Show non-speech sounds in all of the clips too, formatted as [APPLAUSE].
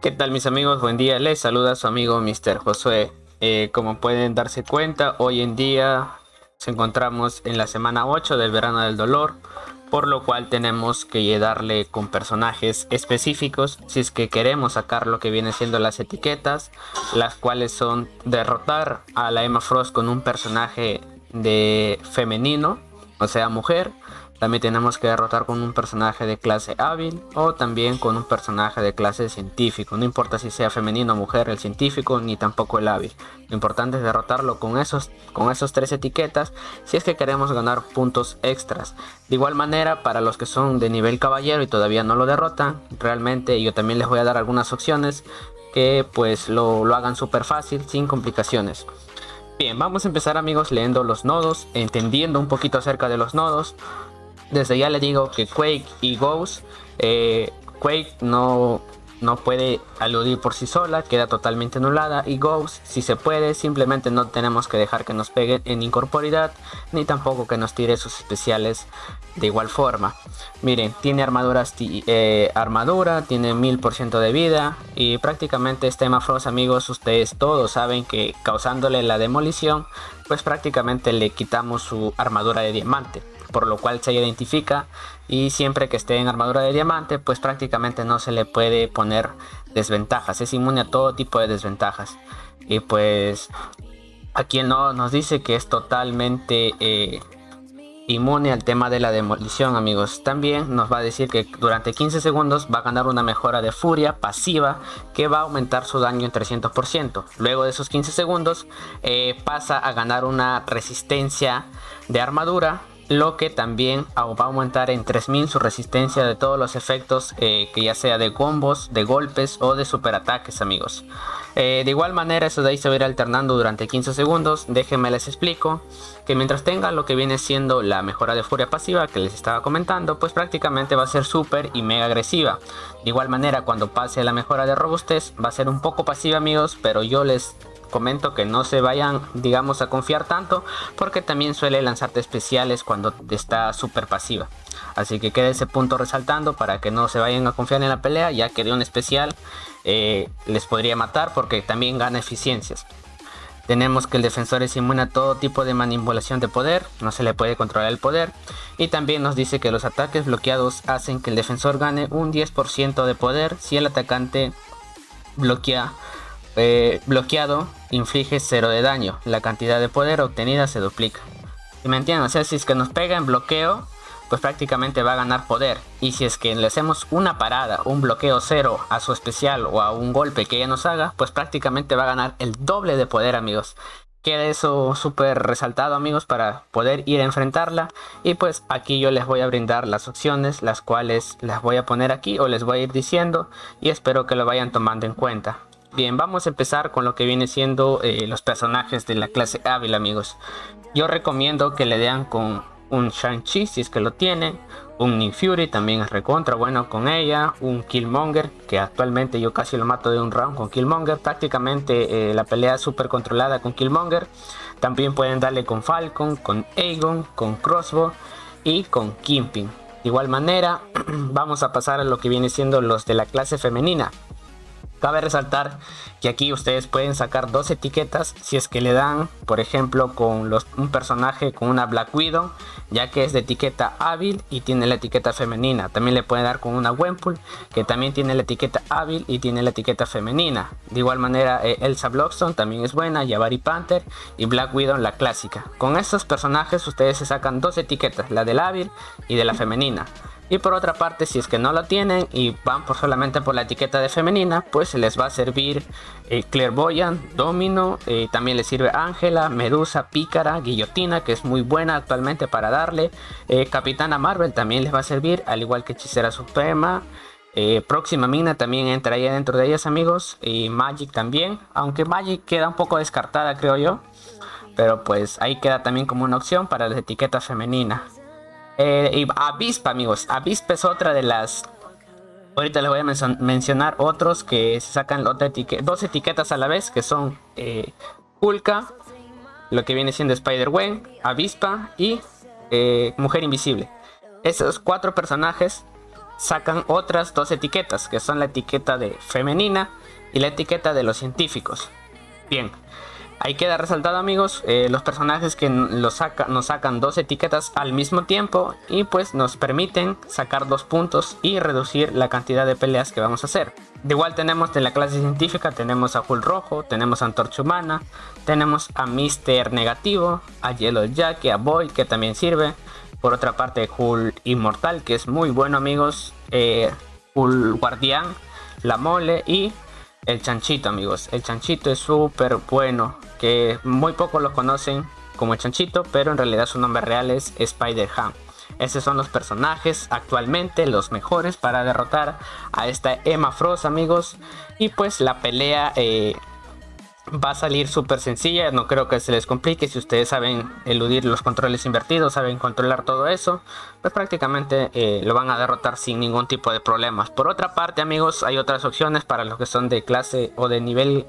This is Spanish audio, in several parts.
¿Qué tal mis amigos? Buen día, les saluda su amigo Mr. Josué. Eh, como pueden darse cuenta, hoy en día nos encontramos en la semana 8 del verano del dolor, por lo cual tenemos que darle con personajes específicos si es que queremos sacar lo que viene siendo las etiquetas, las cuales son derrotar a la Emma Frost con un personaje de femenino, o sea mujer, también tenemos que derrotar con un personaje de clase hábil o también con un personaje de clase científico. No importa si sea femenino o mujer el científico ni tampoco el hábil. Lo importante es derrotarlo con esos, con esos tres etiquetas si es que queremos ganar puntos extras. De igual manera para los que son de nivel caballero y todavía no lo derrotan, realmente yo también les voy a dar algunas opciones que pues lo, lo hagan súper fácil sin complicaciones. Bien, vamos a empezar amigos leyendo los nodos, entendiendo un poquito acerca de los nodos. Desde ya le digo que Quake y Ghost, eh, Quake no, no puede aludir por sí sola, queda totalmente anulada. Y Ghost, si se puede, simplemente no tenemos que dejar que nos pegue en incorporidad, ni tampoco que nos tire sus especiales de igual forma. Miren, tiene armaduras, eh, armadura, tiene 1000% de vida y prácticamente este Frost amigos, ustedes todos saben que causándole la demolición, pues prácticamente le quitamos su armadura de diamante por lo cual se identifica y siempre que esté en armadura de diamante pues prácticamente no se le puede poner desventajas, es inmune a todo tipo de desventajas. Y pues aquí no nos dice que es totalmente eh, inmune al tema de la demolición amigos. También nos va a decir que durante 15 segundos va a ganar una mejora de furia pasiva que va a aumentar su daño en 300% luego de esos 15 segundos eh, pasa a ganar una resistencia de armadura lo que también va a aumentar en 3000 su resistencia de todos los efectos eh, que ya sea de combos, de golpes o de superataques amigos. Eh, de igual manera eso de ahí se va a ir alternando durante 15 segundos, déjenme les explico que mientras tenga lo que viene siendo la mejora de furia pasiva que les estaba comentando, pues prácticamente va a ser súper y mega agresiva. De igual manera cuando pase la mejora de robustez va a ser un poco pasiva amigos, pero yo les comento que no se vayan, digamos, a confiar tanto, porque también suele lanzarte especiales cuando está súper pasiva. Así que quede ese punto resaltando para que no se vayan a confiar en la pelea, ya que de un especial eh, les podría matar porque también gana eficiencias. Tenemos que el defensor es inmune a todo tipo de manipulación de poder, no se le puede controlar el poder. Y también nos dice que los ataques bloqueados hacen que el defensor gane un 10% de poder si el atacante bloquea eh, bloqueado inflige 0 de daño. La cantidad de poder obtenida se duplica. Si me entienden, o si es que nos pega en bloqueo, pues prácticamente va a ganar poder. Y si es que le hacemos una parada, un bloqueo cero a su especial o a un golpe que ella nos haga, pues prácticamente va a ganar el doble de poder, amigos. Queda eso súper resaltado, amigos, para poder ir a enfrentarla. Y pues aquí yo les voy a brindar las opciones, las cuales las voy a poner aquí o les voy a ir diciendo. Y espero que lo vayan tomando en cuenta. Bien, vamos a empezar con lo que viene siendo eh, los personajes de la clase hábil, amigos. Yo recomiendo que le den con un Shang-Chi si es que lo tiene, un Nick Fury también es recontra bueno con ella, un Killmonger que actualmente yo casi lo mato de un round con Killmonger, prácticamente eh, la pelea es súper controlada con Killmonger. También pueden darle con Falcon, con Aegon, con Crossbow y con Kimping. De igual manera, [CLEARS THROAT] vamos a pasar a lo que viene siendo los de la clase femenina. Cabe resaltar que aquí ustedes pueden sacar dos etiquetas si es que le dan, por ejemplo, con un personaje con una Black Widow, ya que es de etiqueta hábil y tiene la etiqueta femenina. También le pueden dar con una Gwenpool, que también tiene la etiqueta hábil y tiene la etiqueta femenina. De igual manera, eh, Elsa Blockstone también es buena, Yavari Panther y Black Widow la clásica. Con estos personajes ustedes se sacan dos etiquetas, la del hábil y de la femenina. Y por otra parte, si es que no la tienen y van por solamente por la etiqueta de femenina, pues se les va a servir eh, Domino, eh, también les sirve Ángela, Medusa, Pícara, Guillotina, que es muy buena actualmente para darle. Eh, Capitana Marvel también les va a servir, al igual que Hechicera Suprema. Próxima Mina también entra ahí dentro de ellas, amigos. Y Magic también, aunque Magic queda un poco descartada, creo yo. Pero pues ahí queda también como una opción para la etiqueta femenina. Eh, y Avispa, amigos. Avispa es otra de las. Ahorita les voy a mencionar otros que sacan otra dos etiquetas a la vez, que son eh, lo que viene siendo Spider-Gwen, Avispa y eh, Mujer Invisible. Esos cuatro personajes sacan otras dos etiquetas, que son la etiqueta de femenina y la etiqueta de los científicos. Bien, ahí queda resaltado amigos, eh, los personajes que nos sacan dos etiquetas al mismo tiempo y pues nos permiten sacar dos puntos y reducir la cantidad de peleas que vamos a hacer. De igual tenemos en la clase científica, tenemos a Full Rojo, tenemos a Antorcha Humana, tenemos a Mister Negativo, a Yellow Jack a Boy que también sirve. Por otra parte, Hull Inmortal, que es muy bueno, amigos. Eh, Hull Guardián, La Mole y el Chanchito, amigos. El Chanchito es súper bueno, que muy pocos lo conocen como el Chanchito, pero en realidad su nombre real es Spider-Ham. Esos son los personajes actualmente los mejores para derrotar a esta Emma Frost, amigos. Y pues la pelea eh, va a salir súper sencilla, no creo que se les complique si ustedes saben eludir los controles invertidos, saben controlar todo eso, pues prácticamente eh, lo van a derrotar sin ningún tipo de problemas. Por otra parte amigos, hay otras opciones para los que son de clase o de nivel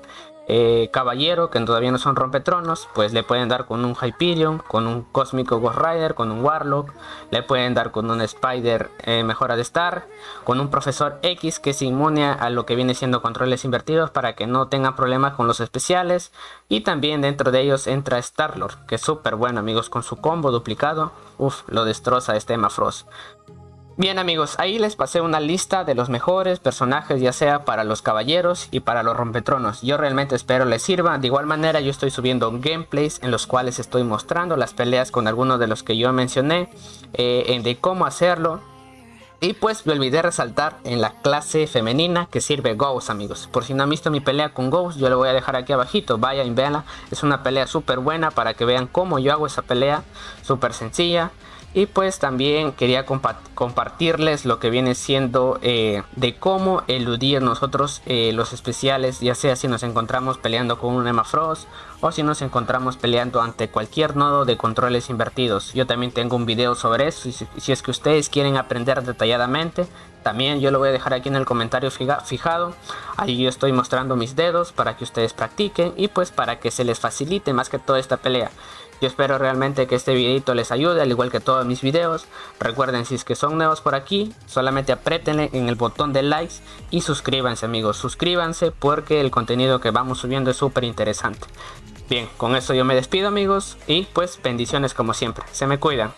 eh, caballero, que todavía no son rompetronos, pues le pueden dar con un Hyperion, con un Cósmico Ghost Rider, con un Warlock, le pueden dar con un Spider eh, Mejora de Star, con un Profesor X que se inmune a lo que viene siendo controles invertidos para que no tengan problemas con los especiales, y también dentro de ellos entra Starlord, que es súper bueno amigos, con su combo duplicado, uff, lo destroza este Emma Frost. Bien amigos, ahí les pasé una lista de los mejores personajes ya sea para los caballeros y para los rompetronos. Yo realmente espero les sirva. De igual manera yo estoy subiendo gameplays en los cuales estoy mostrando las peleas con algunos de los que yo mencioné, eh, de cómo hacerlo. Y pues me olvidé resaltar en la clase femenina que sirve Ghost amigos. Por si no han visto mi pelea con Ghost, yo lo voy a dejar aquí abajito. Vayan y. Es una pelea súper buena para que vean cómo yo hago esa pelea. Súper sencilla. Y pues también quería compartirles lo que viene siendo eh, de cómo eludir nosotros eh, los especiales, ya sea si nos encontramos peleando con un Emma Frost o si nos encontramos peleando ante cualquier nodo de controles invertidos. Yo también tengo un video sobre eso y si, es que ustedes quieren aprender detalladamente, también yo lo voy a dejar aquí en el comentario fijado. Ahí yo estoy mostrando mis dedos para que ustedes practiquen y pues para que se les facilite más que toda esta pelea. Yo espero realmente que este videito les ayude, al igual que todos mis videos. Recuerden, si es que son nuevos por aquí, solamente apretenle en el botón de likes y suscríbanse amigos. Suscríbanse porque el contenido que vamos subiendo es súper interesante. Bien, con eso yo me despido amigos y pues bendiciones como siempre. Se me cuidan.